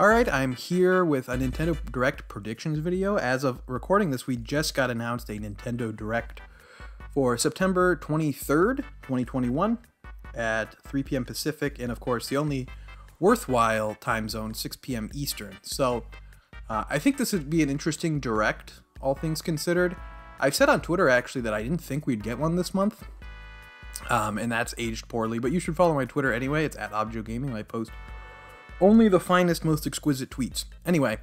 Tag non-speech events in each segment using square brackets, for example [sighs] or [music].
Alright, I'm here with a Nintendo Direct predictions video. As of recording this, we just got announced a Nintendo Direct for September 23rd, 2021 at 3 p.m. Pacific, and of course, the only worthwhile time zone, 6 p.m. Eastern. So, uh, I think this would be an interesting Direct, all things considered. I've said on Twitter actually that I didn't think we'd get one this month, um, and that's aged poorly, but you should follow my Twitter anyway. It's at Objo Gaming. I post only the finest, most exquisite tweets. Anyway,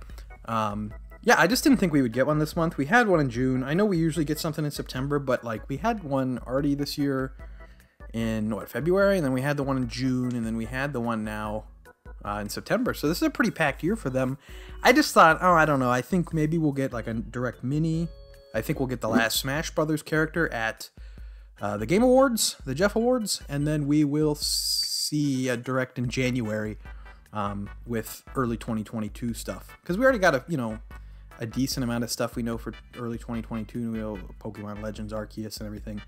um, yeah, I just didn't think we would get one this month. We had one in June. I know we usually get something in September, but like we had one already this year in what February, and then we had the one in June, and then we had the one now uh, in September. So this is a pretty packed year for them. I just thought, oh, I don't know. I think maybe we'll get like a direct mini. I think we'll get the last Smash Brothers character at uh, the Game Awards, the Jeff Awards, and then we will see a direct in January um, with early 2022 stuff because we already got a you know a decent amount of stuff we know for early 2022. We know Pokemon Legends, Arceus, and everything.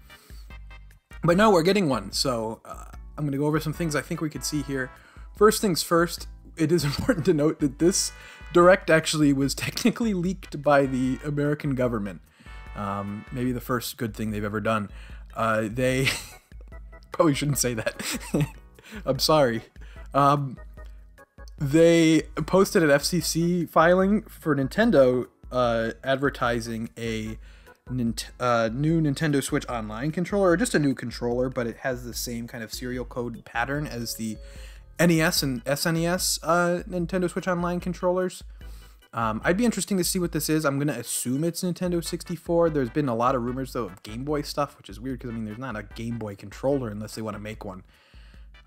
But no, we're getting one. So uh, I'm going to go over some things I think we could see here. First things first, it is [laughs] important to note that this direct actually was technically leaked by the American government. Um, maybe the first good thing they've ever done. Uh, they [laughs] probably shouldn't say that. [laughs] I'm sorry. Um, they posted an FCC filing for Nintendo uh, advertising a uh, new Nintendo Switch Online controller, or just a new controller, but it has the same kind of serial code pattern as the NES and SNES uh, Nintendo Switch Online controllers. Um, I'd be interesting to see what this is. I'm going to assume it's Nintendo 64. There's been a lot of rumors, though, of Game Boy stuff, which is weird because, I mean, there's not a Game Boy controller unless they want to make one.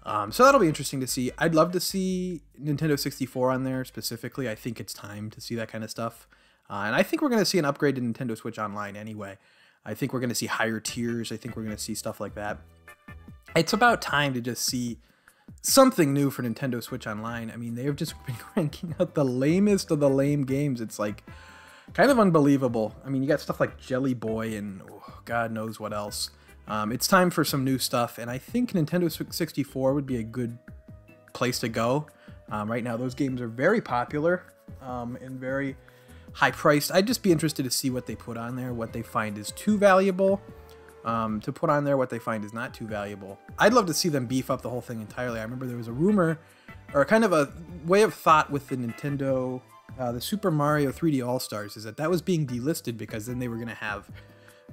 Um, so that'll be interesting to see. I'd love to see Nintendo 64 on there specifically. I think it's time to see that kind of stuff. Uh, and I think we're going to see an upgrade to Nintendo Switch Online anyway. I think we're going to see higher tiers. I think we're going to see stuff like that. It's about time to just see something new for Nintendo Switch Online. I mean, they've just [laughs] been cranking out the lamest of the lame games. It's like kind of unbelievable. I mean, you got stuff like Jelly Boy and oh, God knows what else. Um, it's time for some new stuff, and I think Nintendo 64 would be a good place to go. Um, right now, those games are very popular um, and very high priced. I'd just be interested to see what they put on there, what they find is too valuable um, to put on there, what they find is not too valuable. I'd love to see them beef up the whole thing entirely. I remember there was a rumor, or kind of a way of thought with the Nintendo, uh, the Super Mario 3D All Stars, is that that was being delisted because then they were going to have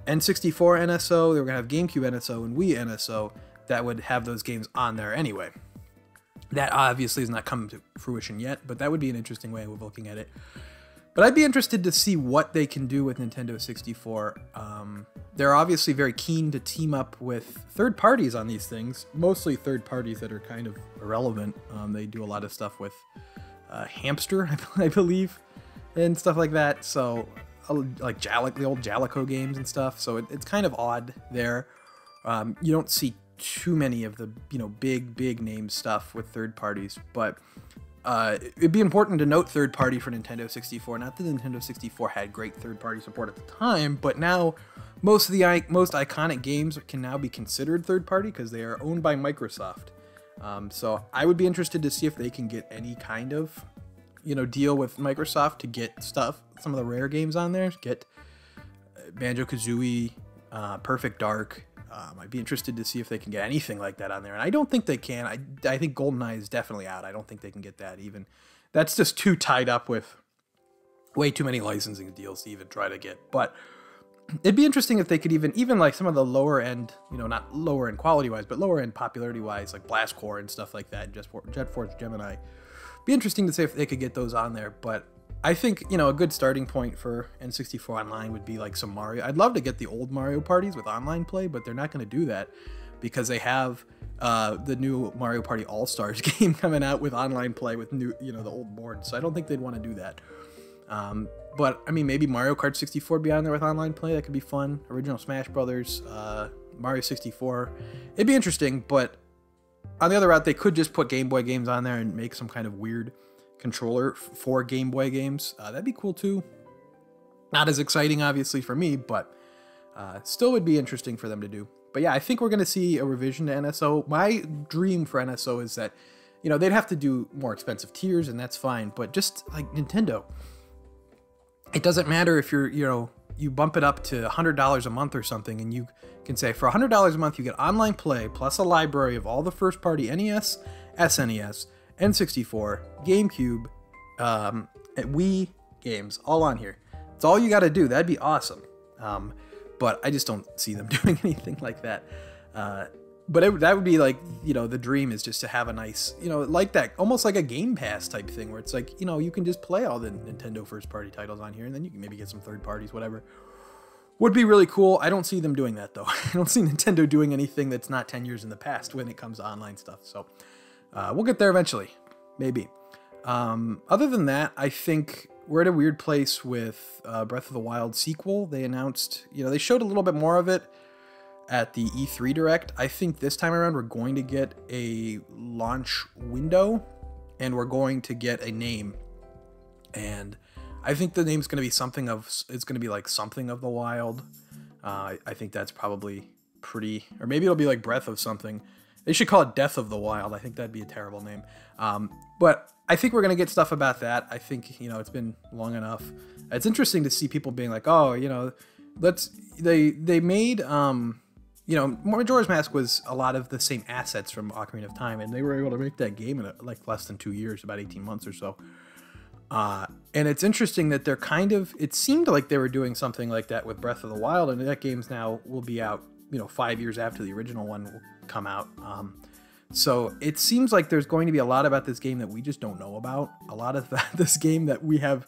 N64 NSO, they were going to have GameCube NSO and Wii NSO that would have those games on there anyway. That obviously has not come to fruition yet, but that would be an interesting way of looking at it. But I'd be interested to see what they can do with Nintendo 64. Um, they're obviously very keen to team up with third parties on these things, mostly third parties that are kind of irrelevant. Um, they do a lot of stuff with uh, Hamster, [laughs] I believe, and stuff like that. So like the old Jaleco games and stuff. So it, it's kind of odd there. Um, you don't see too many of the you know big big name stuff with third parties, but uh, it'd be important to note third party for Nintendo 64. Not that Nintendo 64 had great third party support at the time, but now most of the most iconic games can now be considered third party because they are owned by Microsoft. Um, so I would be interested to see if they can get any kind of you know deal with Microsoft to get stuff, some of the rare games on there. Get uh, Banjo Kazooie, uh, Perfect Dark. Um, I'd be interested to see if they can get anything like that on there, and I don't think they can. I I think GoldenEye is definitely out. I don't think they can get that even. That's just too tied up with way too many licensing deals to even try to get. But it'd be interesting if they could even even like some of the lower end, you know, not lower end quality wise, but lower end popularity wise, like Blast Corps and stuff like that, and Jet Force Gemini be interesting to see if they could get those on there, but I think, you know, a good starting point for N64 Online would be like some Mario. I'd love to get the old Mario parties with online play, but they're not going to do that because they have uh, the new Mario Party All Stars [laughs] game coming out with online play with new, you know, the old boards. So I don't think they'd want to do that. Um, but I mean, maybe Mario Kart 64 be on there with online play. That could be fun. Original Smash Brothers, uh, Mario 64. It'd be interesting, but on the other route, they could just put Game Boy games on there and make some kind of weird controller for Game Boy games. Uh, that'd be cool too. Not as exciting, obviously, for me, but uh, still would be interesting for them to do. But yeah, I think we're going to see a revision to NSO. My dream for NSO is that you know, they'd have to do more expensive tiers, and that's fine. But just like Nintendo, it doesn't matter if you're, you know, you bump it up to $100 a month or something, and you can say for $100 a month, you get online play plus a library of all the first party NES, SNES, N64, GameCube, um, Wii games all on here. It's all you got to do. That'd be awesome. Um, but I just don't see them [laughs] doing anything like that. Uh, but it, that would be like you know the dream is just to have a nice you know like that almost like a game pass type thing where it's like you know you can just play all the nintendo first party titles on here and then you can maybe get some third parties whatever. Would be really cool. I don't see them doing that though. [laughs] I don't see nintendo doing anything that's not 10 years in the past when it comes to online stuff. So uh, we'll get there eventually maybe. Um, other than that i think we're at a weird place with uh, breath of the wild sequel. They announced you know they showed a little bit more of it at the E3 Direct. I think this time around we're going to get a launch window and we're going to get a name. And I think the name's going to be something of, it's going to be like something of the wild. Uh, I think that's probably pretty, or maybe it'll be like Breath of something. They should call it Death of the Wild. I think that'd be a terrible name. Um, but I think we're going to get stuff about that. I think, you know, it's been long enough. It's interesting to see people being like, oh, you know, let's, they, they made, um, you know, Majora's Mask was a lot of the same assets from Ocarina of Time, and they were able to make that game in a, like less than two years, about 18 months or so. Uh, and it's interesting that they're kind of, it seemed like they were doing something like that with Breath of the Wild, and that game's now will be out, you know, five years after the original one will come out. Um, so it seems like there's going to be a lot about this game that we just don't know about. A lot of [laughs] this game that we have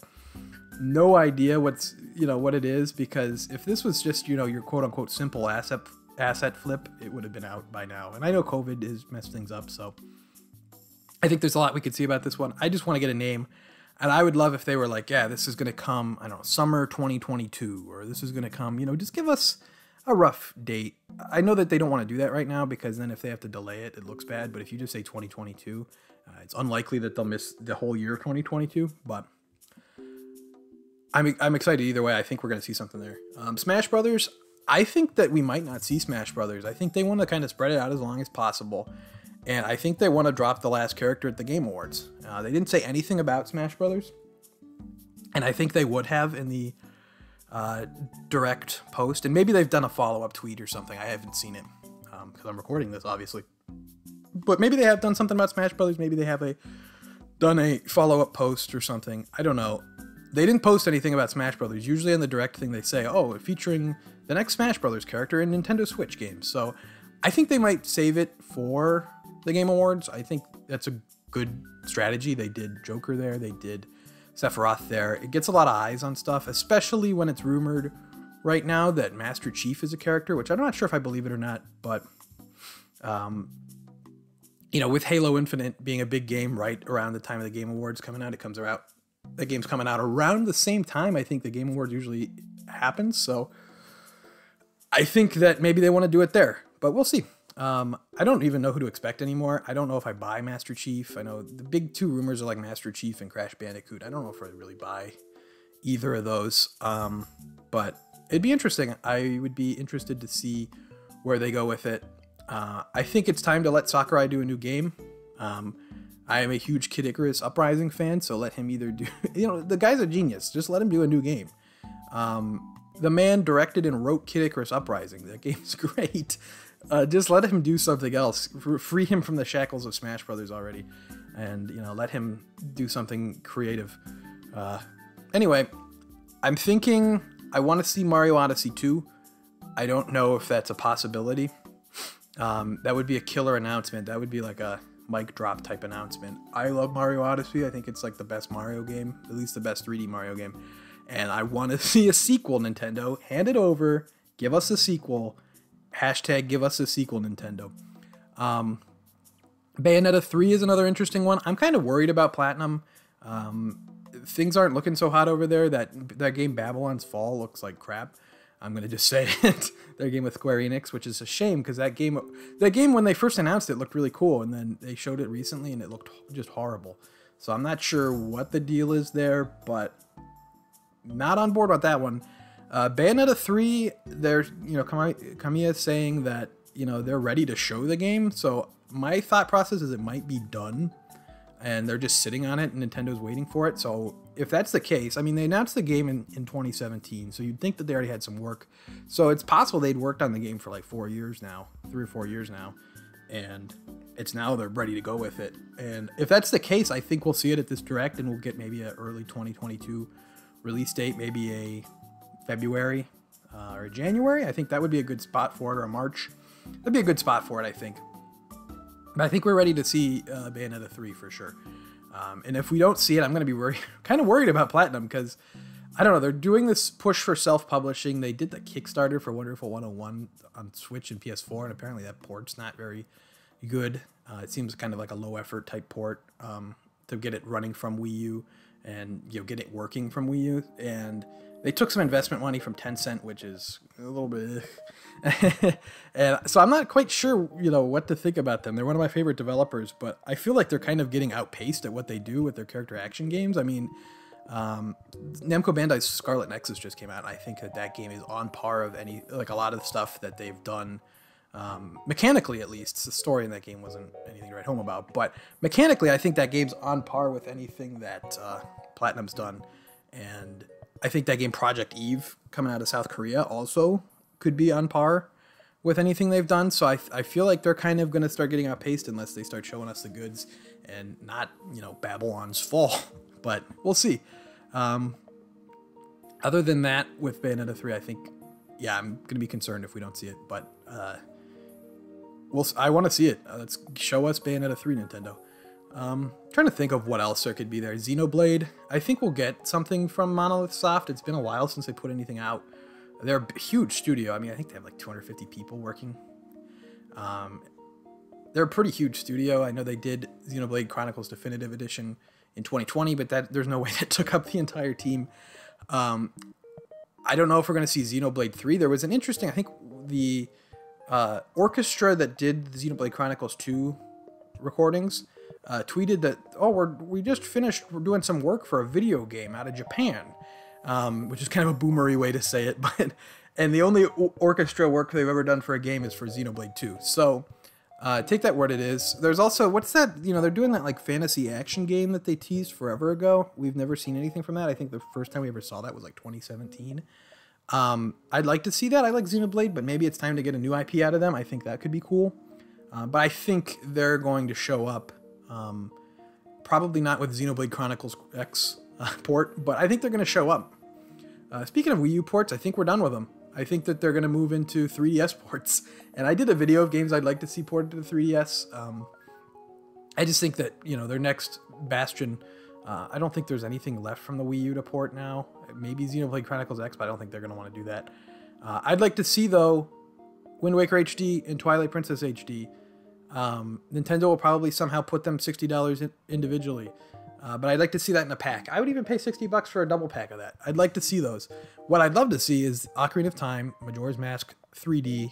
no idea what's, you know, what it is, because if this was just, you know, your quote unquote simple asset asset flip, it would have been out by now. And I know COVID has messed things up, so I think there's a lot we could see about this one. I just want to get a name. And I would love if they were like, yeah, this is going to come, I don't know, summer 2022, or this is going to come, you know, just give us a rough date. I know that they don't want to do that right now because then if they have to delay it, it looks bad. But if you just say 2022, uh, it's unlikely that they'll miss the whole year of 2022. But I'm, I'm excited either way. I think we're going to see something there. Um, Smash Brothers, I think that we might not see Smash Brothers. I think they want to kind of spread it out as long as possible. And I think they want to drop the last character at the Game Awards. Uh, they didn't say anything about Smash Brothers. And I think they would have in the uh, direct post. And maybe they've done a follow up tweet or something. I haven't seen it because um, I'm recording this, obviously. But maybe they have done something about Smash Brothers. Maybe they have a done a follow up post or something. I don't know. They didn't post anything about Smash Brothers. Usually in the direct thing they say, "Oh, featuring the next Smash Brothers character in Nintendo Switch games." So, I think they might save it for the Game Awards. I think that's a good strategy. They did Joker there. They did Sephiroth there. It gets a lot of eyes on stuff, especially when it's rumored right now that Master Chief is a character, which I'm not sure if I believe it or not, but um, you know, with Halo Infinite being a big game right around the time of the Game Awards coming out, it comes out that game's coming out around the same time I think the Game Awards usually happens. So I think that maybe they want to do it there, but we'll see. Um, I don't even know who to expect anymore. I don't know if I buy Master Chief. I know the big two rumors are like Master Chief and Crash Bandicoot. I don't know if I really buy either of those. Um, but it'd be interesting. I would be interested to see where they go with it. Uh, I think it's time to let Sakurai do a new game. Um, I am a huge Kid Icarus Uprising fan, so let him either do. [laughs] You know, the guy's a genius. Just let him do a new game. Um, the man directed and wrote Kid Icarus Uprising. That game's [laughs] great. Uh, just let him do something else. Free him from the shackles of Smash Brothers already, and you know, let him do something creative. Uh, anyway, I'm thinking I want to see Mario Odyssey 2. I don't know if that's a possibility. Um, that would be a killer announcement. That would be like a mic drop type announcement. I love Mario Odyssey. I think it's like the best Mario game, at least the best 3D Mario game. And I want to [laughs] see a sequel, Nintendo. Hand it over. Give us a sequel. Hashtag give us a sequel, Nintendo. Um, Bayonetta 3 is another interesting one. I'm kind of worried about Platinum. Um, things aren't looking so hot over there. That that game Babylon's Fall looks like crap. I'm gonna just [laughs] say it. Their game with Square Enix, which is a shame because that game, that game when they first announced it looked really cool, and then they showed it recently and it looked just horrible. So I'm not sure what the deal is there, but not on board with that one. Uh, Bayonetta 3, they're you know Kamiya saying that you know they're ready to show the game. So my thought process is it might be done and they're just sitting on it and Nintendo's waiting for it. So if that's the case, I mean, they announced the game in, in 2017, so you'd think that they already had some work. So it's possible they'd worked on the game for like four years now, three or four years now, and it's now they're ready to go with it. And if that's the case, I think we'll see it at this direct, and we'll get maybe an early 2022 release date, maybe a February uh, or January. I think that would be a good spot for it, or March. That'd be a good spot for it, I think. But I think we're ready to see uh, Bayonetta 3 for sure. Um, and if we don't see it, I'm going to be worried, [laughs] kind of worried about Platinum because I don't know. They're doing this push for self-publishing. They did the Kickstarter for Wonderful 101 on Switch and PS4, and apparently that port's not very good. Uh, it seems kind of like a low-effort type port um, to get it running from Wii U and you know get it working from Wii U. And they took some investment money from Tencent, which is a little bit. [laughs] and so I'm not quite sure, you know, what to think about them. They're one of my favorite developers, but I feel like they're kind of getting outpaced at what they do with their character action games. I mean, um, Namco Bandai's Scarlet Nexus just came out, and I think that that game is on par of any like a lot of the stuff that they've done. Um, mechanically, at least, the story in that game wasn't anything to write home about, but mechanically, I think that game's on par with anything that uh, Platinum's done, and I think that game Project Eve coming out of South Korea also could be on par with anything they've done. So I, I feel like they're kind of going to start getting outpaced unless they start showing us the goods and not, you know, Babylon's [laughs] Fall. But we'll see. Um, other than that, with Bayonetta 3, I think, yeah, I'm going to be concerned if we don't see it. But uh, we'll, I want to see it. Uh, let's show us Bayonetta 3, Nintendo. Um, trying to think of what else there could be there. Xenoblade. I think we'll get something from Monolith Soft. It's been a while since they put anything out. They're a huge studio. I mean, I think they have like 250 people working. Um, they're a pretty huge studio. I know they did Xenoblade Chronicles Definitive Edition in 2020, but that there's no [laughs] way that took up the entire team. Um, I don't know if we're going to see Xenoblade 3. There was an interesting, I think the uh, orchestra that did the Xenoblade Chronicles 2 recordings uh, tweeted that, oh, we're, we just finished we're doing some work for a video game out of Japan, um, which is kind of a boomery way to say it. [laughs] But and the only orchestra work they've ever done for a game is for Xenoblade 2. So uh, take that word it is. There's also what's that? You know, they're doing that like fantasy action game that they teased forever ago. We've never seen anything from that. I think the first time we ever saw that was like 2017. Um, I'd like to see that. I like Xenoblade, but maybe it's time to get a new IP out of them. I think that could be cool. Uh, but I think they're going to show up um, probably not with Xenoblade Chronicles X uh, [laughs] port, but I think they're going to show up. Uh, speaking of Wii U ports, I think we're done with them. I think that they're going to move into 3DS [laughs] ports. And I did a video of games I'd like to see ported to the 3DS. Um, I just think that, you know, their next Bastion, uh, I don't think there's anything left from the Wii U to port now. Maybe Xenoblade Chronicles X, but I don't think they're going to want to do that. Uh, I'd like to see, though, Wind Waker HD and Twilight Princess HD um, Nintendo will probably somehow put them $60 in individually. Uh, but I'd like to see that in a pack. I would even pay 60 bucks for a double pack of that. I'd like to see those. What I'd love to see is Ocarina of Time, Majora's Mask 3D,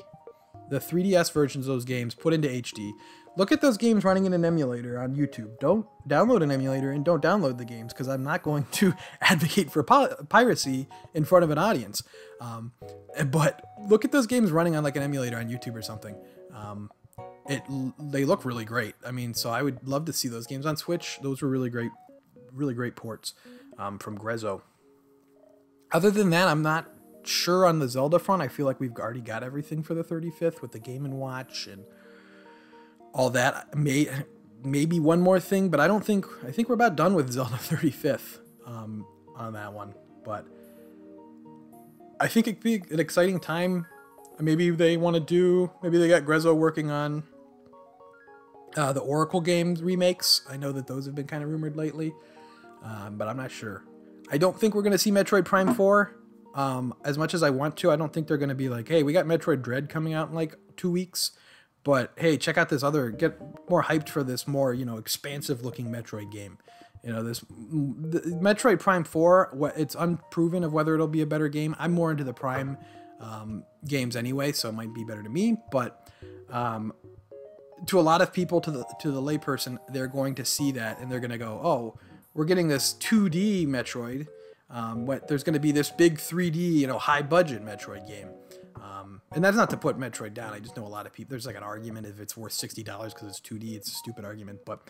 the 3DS versions of those games put into HD. Look at those games running in an emulator on YouTube. Don't download an emulator and don't download the games because I'm not going to [laughs] advocate for piracy in front of an audience. Um, but look at those games running on like an emulator on YouTube or something. Um, it they look really great. I mean, so I would love to see those games on Switch. Those were really great, really great ports um, from Grezzo. Other than that, I'm not sure on the Zelda front. I feel like we've already got everything for the 35th with the Game and Watch and all that. May maybe one more thing, but I don't think I think we're about done with Zelda [laughs] 35th um, on that one. But I think it'd be an exciting time. Maybe they want to do. Maybe they got Grezzo working on uh, the Oracle games remakes, I know that those have been kind of rumored lately, um, but I'm not sure. I don't think we're going to see Metroid Prime 4. Um, as much as I want to, I don't think they're going to be like, hey, we got Metroid Dread coming out in like two weeks, but hey, check out this other, get more hyped for this more, you know, expansive looking Metroid game. You know, this Metroid Prime 4, it's unproven of whether it'll be a better game. I'm more into the Prime um, games anyway, so it might be better to me, but um, to a lot of people, to the to the layperson, they're going to see that and they're going to go, "Oh, we're getting this 2D Metroid, um, but there's going to be this big 3D, you know, high budget Metroid game." Um, and that's not to put Metroid down. I just know a lot of people. There's like an argument if it's worth sixty dollars because it's 2D. It's a stupid argument, but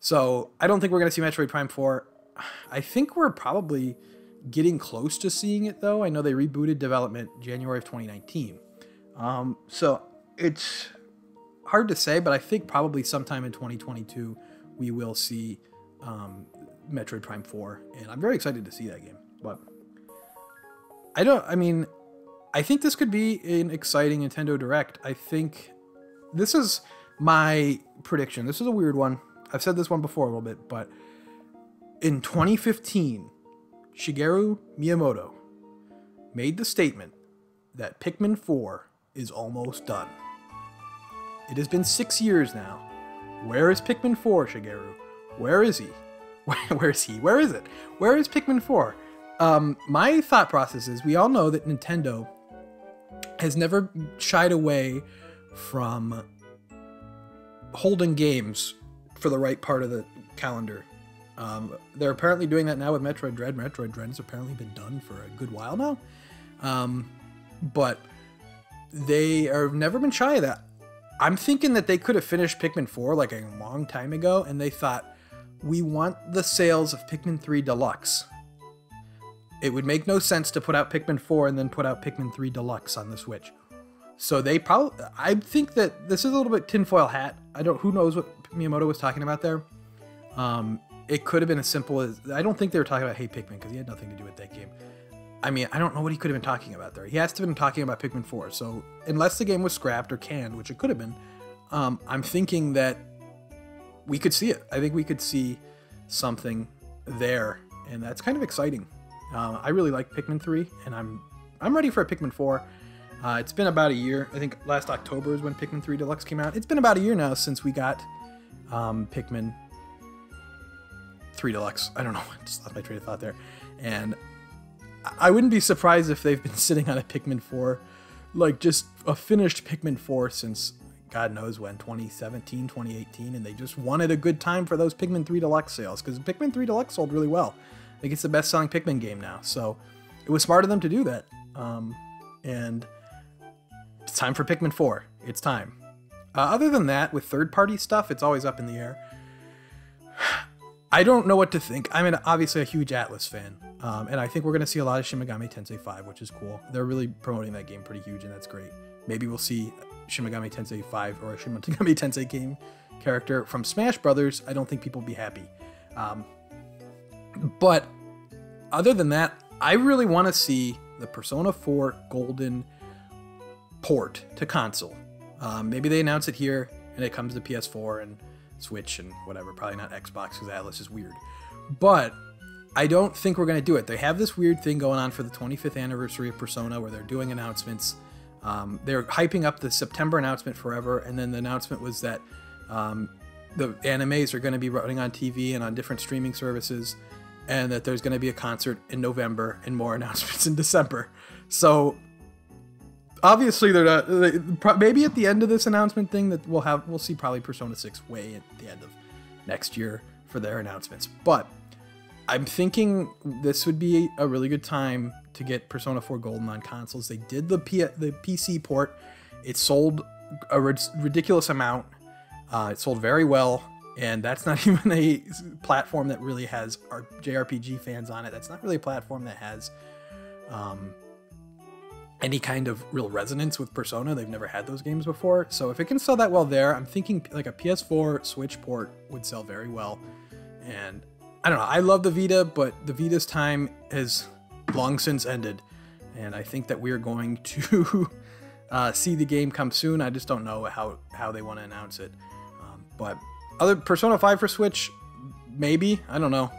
So I don't think we're going to see Metroid Prime 4. I think we're probably getting close to seeing it though. I know they rebooted development January of 2019. Um, so it's hard to say, but I think probably sometime in 2022 we will see um, Metroid Prime 4, and I'm very excited to see that game. But I don't. I mean, I think this could be an exciting Nintendo Direct. I think this is my prediction. This is a weird one. I've said this one before a little bit, but in 2015, Shigeru Miyamoto made the statement that Pikmin 4 is almost done. It has been six years now. Where is Pikmin 4, Shigeru? Where is he? [laughs] Where is he? Where is it? Where is Pikmin 4? Um, my thought process is we all know that Nintendo has never shied away from holding games for the right part of the calendar. Um, they're apparently doing that now with Metroid Dread. Metroid Dread has apparently been done for a good while now. Um, but they have never been shy of that. I'm thinking that they could have finished Pikmin 4 like a long time ago, and they thought, we want the sales of Pikmin 3 Deluxe. It would make no sense to put out Pikmin 4 and then put out Pikmin 3 Deluxe on the Switch. So they probably, I think that this is a little bit tinfoil hat. I don't, who knows what Miyamoto was talking about there. Um, it could have been as simple as, I don't think they were talking about Hey Pikmin because he had nothing to do with that game. I mean, I don't know what he could have been talking about there. He has to have been talking about Pikmin 4. So unless the game was scrapped or canned, which it could have been, um, I'm thinking that we could see it. I think we could see something there, and that's kind of exciting. Uh, I really like Pikmin 3, and I'm I'm ready for a Pikmin 4. Uh, it's been about a year. I think last October is when Pikmin 3 Deluxe came out. It's been about a year now since we got um, Pikmin 3 Deluxe. I don't know. [laughs] I just lost my train of thought there. And I wouldn't be surprised if they've been [laughs] sitting on a Pikmin 4, like just a finished Pikmin 4 since God knows when, 2017, 2018, and they just wanted a good time for those Pikmin 3 Deluxe sales because Pikmin 3 Deluxe sold really well. Think it's the best selling Pikmin game now. So it was smart of them to do that. Um, and it's time for Pikmin 4. It's time. Uh, other than that, with third party stuff, it's always up in the air. [sighs] I don't know what to think. I'm an, obviously a huge Atlus fan, um, and I think we're going to see a lot of Shin Megami Tensei 5, which is cool. They're really promoting that game pretty huge, and that's great. Maybe we'll see Shin Megami Tensei 5 or a Shin Megami [laughs] Tensei game character from Smash Brothers. I don't think people will be happy. Um, but other than that, I really want to see the Persona 4 Golden port to console. Um, maybe they announce it here and it comes to PS4 and Switch and whatever. Probably not Xbox because Atlus is weird. But I don't think we're going to do it. They have this weird thing going on for the 25th anniversary of Persona where they're doing announcements. Um, they're hyping up the September announcement forever, and then the announcement was that um, the animes are going to be running on TV and on different streaming services and that there's going to be a concert in November and more [laughs] announcements in December. So obviously they're not they, maybe at the end of this announcement thing that we'll have we'll see probably Persona 6 way at the end of next year for their announcements. But I'm thinking this would be a really good time to get Persona 4 Golden on consoles. They did the P- the PC port. It sold a ridiculous amount. Uh, it sold very well and that's not [laughs] even a platform that really has our JRPG fans on it. That's not really a platform that has um, any kind of real resonance with Persona. They've never had those games before. So if it can sell that well there, I'm thinking like a PS4 Switch port would sell very well. And I don't know. I love the Vita, but the Vita's time has long since ended. And I think that we're going [laughs] to uh, see the game come soon. I just don't know how, how they want to announce it. Um, but other Persona 5 for Switch, maybe. I don't know.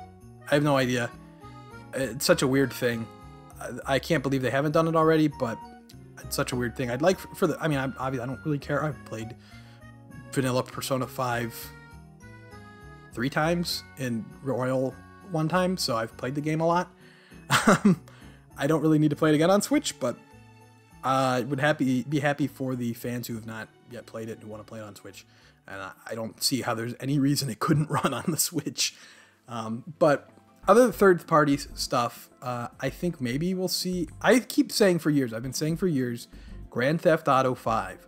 I have no idea. It's such a weird thing. I can't believe they haven't done it already, but it's such a weird thing. I'd like for the. I mean, I, obviously, I don't really care. I've played vanilla Persona 5 three times and Royal one time, so I've played the game a lot. [laughs] I don't really need to play it again on Switch, but uh, I would happy be happy for the fans who have not yet played it and who want to play it on Switch and I don't see how there's any reason it couldn't [laughs] run on the Switch. Um, but other third party stuff, uh, I think maybe we'll see. I keep saying for years, I've been saying for years, Grand Theft Auto 5.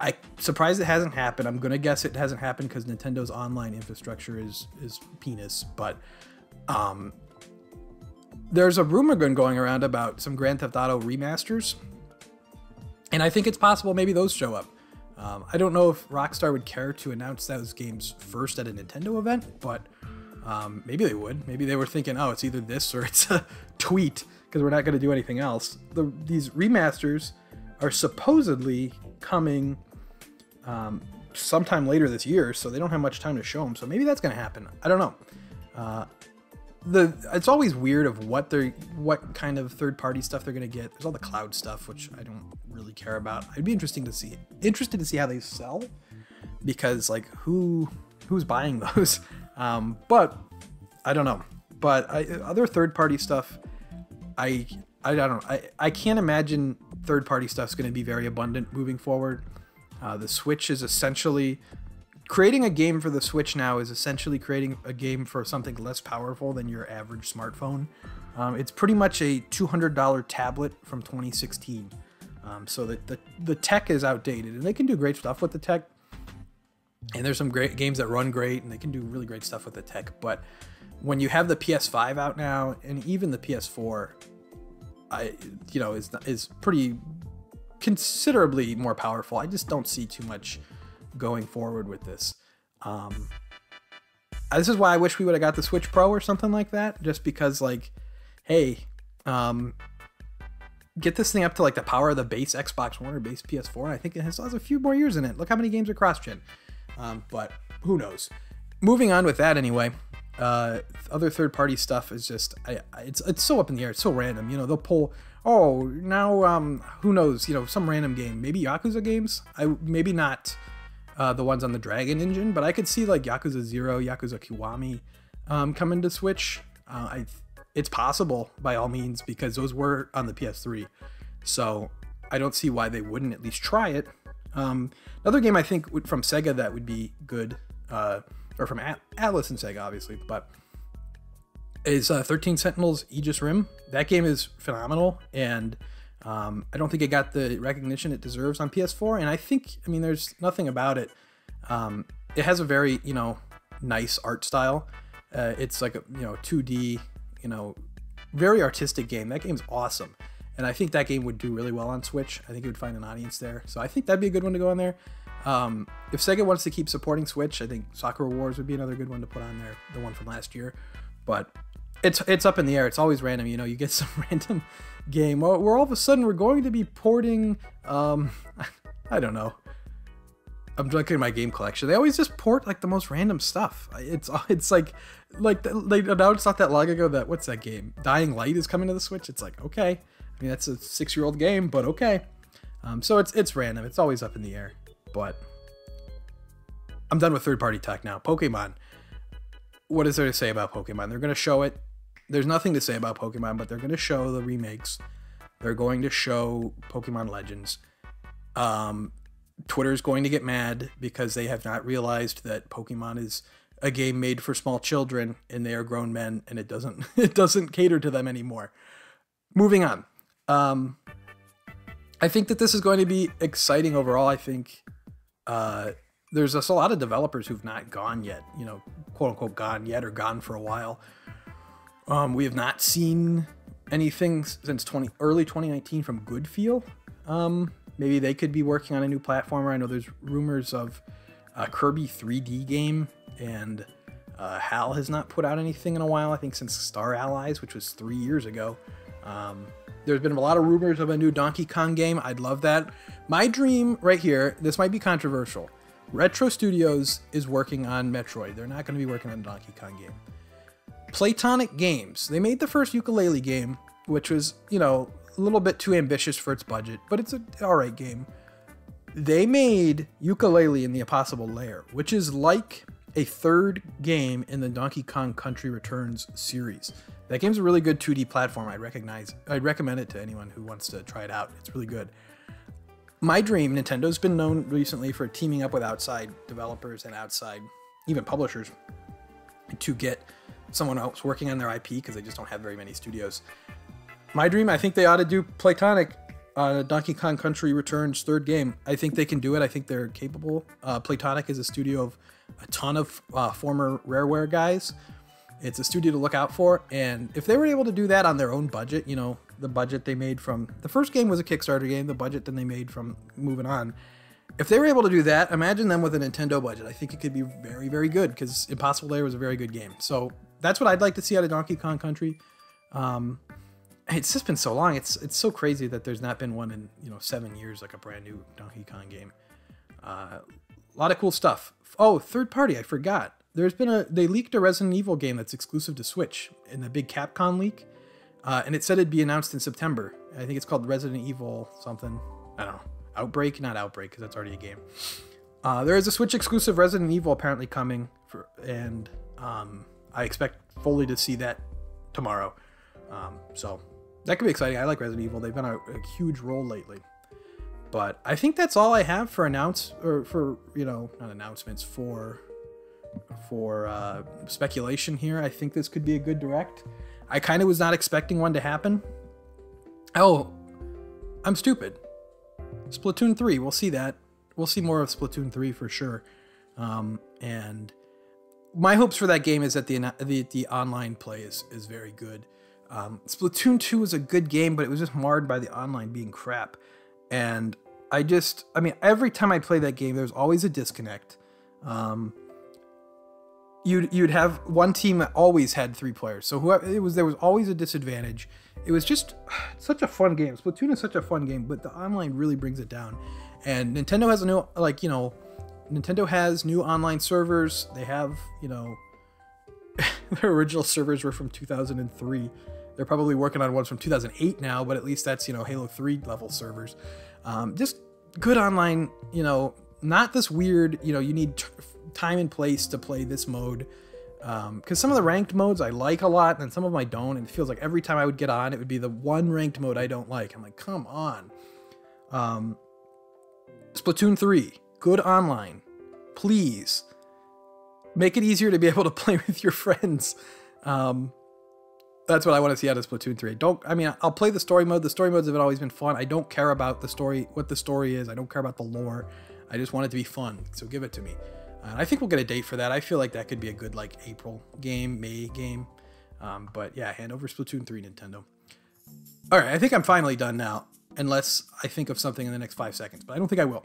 I surprised it hasn't happened. I'm gonna guess it hasn't happened because Nintendo's online infrastructure is is penis. But um, there's a rumor going around about some Grand Theft Auto remasters, and I think it's possible maybe those show up. Um, I don't know if Rockstar would care to announce those games first at a Nintendo event, but um, maybe they would. Maybe they were thinking, oh, it's either this or it's a [laughs] tweet because we're not going to do anything else. The, these remasters are supposedly coming um, sometime later this year, so they don't have much time to show them. So maybe that's going to happen. I don't know. Uh, the it's always weird of what they're what kind of third party stuff they're going to get. There's all the cloud stuff, which I don't really care about. I'd be interesting to see interested to see how they sell because like who who's buying [laughs] those. Um, but I don't know. But I, other third party stuff, I I don't know. I, I can't imagine third party stuff is going to be very abundant moving forward. Uh, the Switch is essentially creating a game for the Switch now is essentially creating a game for something less powerful than your average smartphone. Um, it's pretty much a $200 tablet from 2016. Um, so the, the, the tech is outdated and they can do great stuff with the tech. And there's some great games that run great and they can do really great stuff with the tech. But when you have the PS5 out now and even the PS4, I you know is is pretty considerably more powerful. I just don't see too much going forward with this. Um, this is why I wish we would have got the Switch Pro or something like that, just because like, hey, um, get this thing up to like the power of the base Xbox One or base PS4. I think it has, has a few more years in it. Look how many games are cross-gen. Um, but who knows? Moving on with that anyway. Uh, other third-party stuff is just I, it's it's so up in the air. It's so random. You know, they'll pull. Oh, now um, who knows? You know, some random game. Maybe Yakuza games. I maybe not uh, the ones on the Dragon engine, but I could see like Yakuza Zero, Yakuza Kiwami um, coming to Switch. Uh, I it's possible by all means because those were on the PS3, so I don't see why they wouldn't at least try it. Um, another game I think from Sega that would be good, uh, or from At- Atlus and Sega obviously, but is uh, 13 Sentinels Aegis Rim. That game is phenomenal and um, I don't think it got the recognition it deserves on PS4, and I think, I mean, there's nothing about it. Um, it has a very, you know, nice art style. Uh, it's like a, you know, 2D, you know, very artistic game. That game's awesome, and I think that game would do really well on Switch. I think it would find an audience there, so I think that'd be a good one to go on there. Um, if Sega wants to keep supporting Switch, I think Sakura Wars would be another good one to put on there, the one from last year. But it's it's up in the air. It's always random. You know, you get [laughs] some random game where all of a sudden we're going to be porting. Um, [laughs] I don't know. I'm looking at my game collection. They always just port like the most random stuff. It's [laughs] it's like like they announced not that long ago that what's that game? Dying Light is coming to the Switch. It's like okay. I mean that's a six year old game, but okay. Um, so it's it's random. It's always up in the air. But I'm done with third party tech now. Pokemon. What is there to say about Pokemon? They're gonna show it there's nothing to say about Pokemon, but they're going to show the remakes. They're going to show Pokemon Legends. Um, Twitter's going to get mad because they have not realized that Pokemon is a game made for small children and they are grown men and it doesn't [laughs] it doesn't cater to them anymore. Moving on. Um, I think that this is going to be exciting overall. I think uh, there's just a lot of developers who've not gone yet, you know, quote unquote gone yet or gone for a while. Um, we have not seen anything since 20 early 2019 from Goodfeel. Um, maybe they could be working on a new platformer. I know there's rumors of a Kirby 3D game, and uh, HAL has not put out anything in a while. I think since Star Allies, which was three years ago. Um, there's been a lot of rumors of a new Donkey Kong game. I'd love that. My dream right here, this might be controversial. Retro Studios is working on Metroid. They're not going to be working on a Donkey Kong game. Playtonic Games. They made the first Yooka-Laylee game, which was, you know, a little bit too ambitious for its budget, but it's an alright game. They made Yooka-Laylee in the Impossible Lair, which is like a third game in the Donkey Kong Country Returns series. That game's a really good 2D platform. I'd recognize I'd recommend it to anyone who wants to try it out. It's really good. My dream, Nintendo's been known recently for teaming up with outside developers and outside even publishers to get someone else working on their IP because they just don't have very many studios. My dream, I think they ought to do Playtonic uh, Donkey Kong Country Returns third game. I think they can do it. I think they're capable. Uh, Playtonic is a studio of a ton of uh, former Rareware guys. It's a studio to look out for, and if they were able to do that on their own budget, you know, the budget they made from the first game was a Kickstarter game, the budget then they made from moving on. If they were able to do that, imagine them with a Nintendo budget. I think it could be very, very good because Impossible Lair was a very good game. So that's what I'd like to see out of Donkey Kong Country. Um, it's just been so long. It's it's so crazy that there's not been one in you know seven years, like a brand new Donkey Kong game. Uh, a lot of cool stuff. Oh, third party, I forgot. There's been a they leaked a Resident Evil game that's exclusive to Switch in the big Capcom leak, uh, and it said it'd be announced in September. I think it's called Resident Evil something. I don't know. Outbreak, not Outbreak, because that's already a game. Uh, there is a Switch exclusive Resident Evil apparently coming, for, and um, I expect fully to see that tomorrow. Um, so that could be exciting. I like Resident Evil. They've been a, a, huge roll lately. But I think that's all I have for announce or for you know not announcements for for uh, speculation here. I think this could be a good direct. I kind of was not expecting one to happen. Oh, I'm stupid. Splatoon 3, we'll see that. We'll see more of Splatoon 3 for sure. Um, and my hopes for that game is that the the, the online play is, is very good. Um, Splatoon 2 was a good game, but it was just marred by the online being crap. And I just, I mean, every time I play that game, there's always a disconnect. Um, you'd you'd have one team that always had three players, so whoever it was, there was always a disadvantage. It was just [sighs] such a fun game. Splatoon is such a fun game, but the online really brings it down. And Nintendo has a new, like you know, Nintendo has new online servers. They have, you know, [laughs] their original servers were from 2003 they're probably working on ones from 2008 now, but at least that's, you know, Halo 3 level servers. Um, just good online, you know, not this weird, you know, you need time and place to play this mode. Because um, some of the ranked modes I like a lot, and some of them I don't. And it feels like every time I would get on, it would be the one ranked mode I don't like. I'm like, come on. Um, Splatoon 3, good online. Please make it easier to be able to play [laughs] with your friends. Um, that's what I want to see out of Splatoon 3. Don't I mean I'll play the story mode. The story modes have always been fun. I don't care about the story, what the story is. I don't care about the lore. I just want it to be fun. So give it to me. Uh, I think we'll get a date for that. I feel like that could be a good like April game, May game. Um, but yeah, hand over Splatoon 3, Nintendo. All right, I think I'm finally done now, unless I think of something in the next five seconds, but I don't think I will.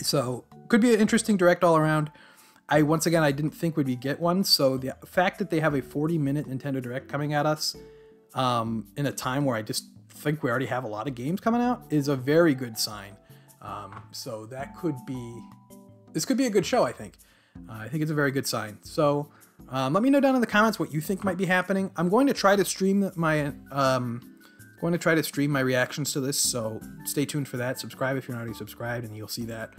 So could be an interesting direct all around. I once again I didn't think we'd get one. So the fact that they have a 40 minute Nintendo Direct coming at us um, in a time where I just think we already have a lot of games coming out is a very good sign. Um, so that could be this could be a good show. I think. Uh, I think it's a very good sign. So um, let me know down in the comments what you think might be happening. I'm going to try to stream my um, going to try to stream my reactions to this. So stay tuned for that. Subscribe if you're not already subscribed, and you'll see that.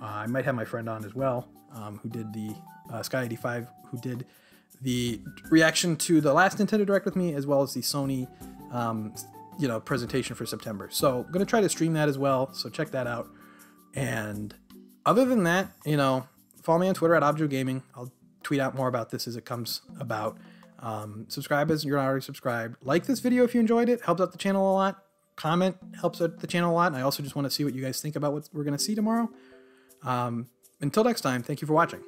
Uh, I might have my friend on as well um, who did the uh, Sky85, who did the reaction to the last Nintendo Direct with me, as well as the Sony, um, you know, presentation for September. So I'm gonna try to stream that as well. So check that out. And other than that, you know, follow me on Twitter at Objo Gaming. I'll tweet out more about this as it comes about. Um, subscribe as you're not already subscribed. Like this video if you enjoyed it. Helps out the channel a lot. Comment helps out the channel a lot. And I also just want to see what you guys think about what we're going to see tomorrow. Um, until next time, thank you for watching.